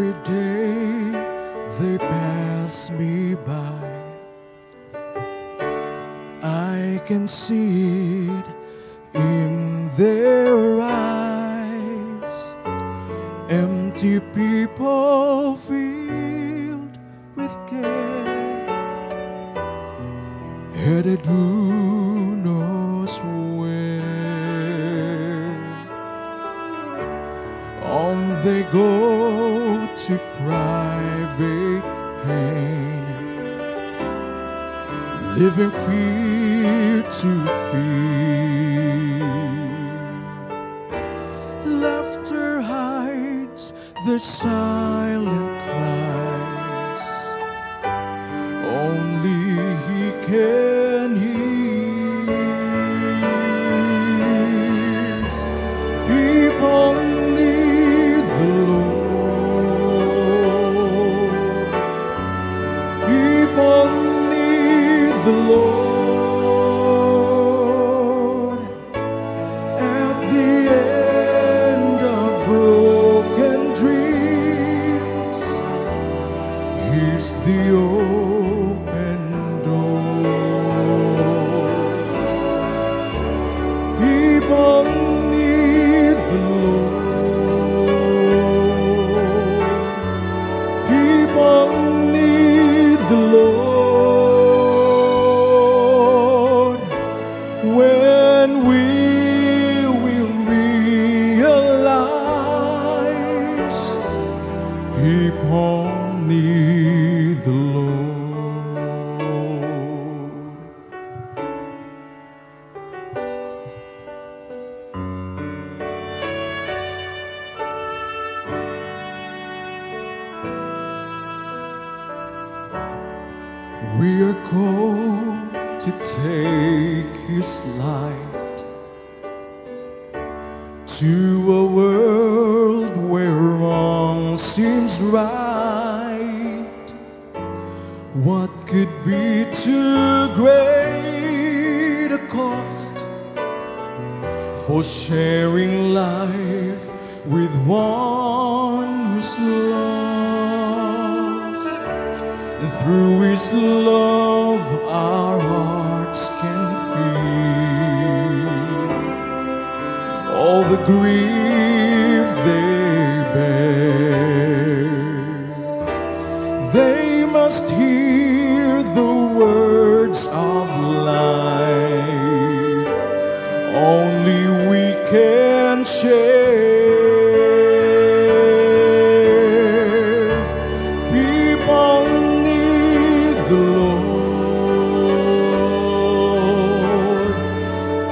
Every day they pass me by. I can see it in their eyes. Empty people filled with care, headed who to private pain, living fear to fear. Laughter hides the silent cries. Only He's the open door. Need the Lord. We are called to take His light to a world where wrong seems right. What could be too great a cost for sharing life with one who's lost? And through His love, our hearts can feel all the grief share. People need the Lord.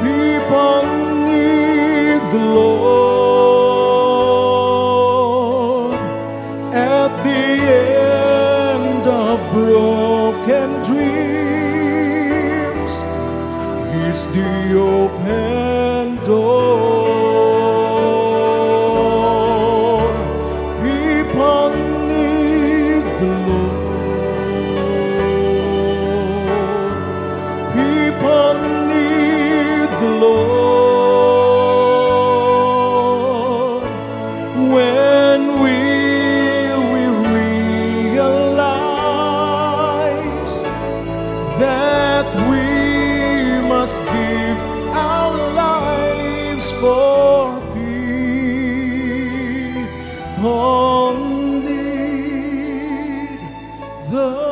People need the Lord at the end of broken dreams. The open door. Give our lives for people need the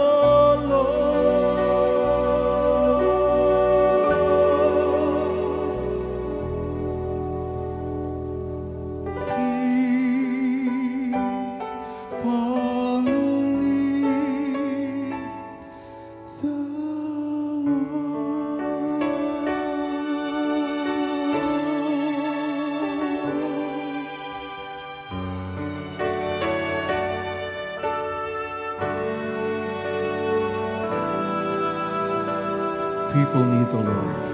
People need the Lord.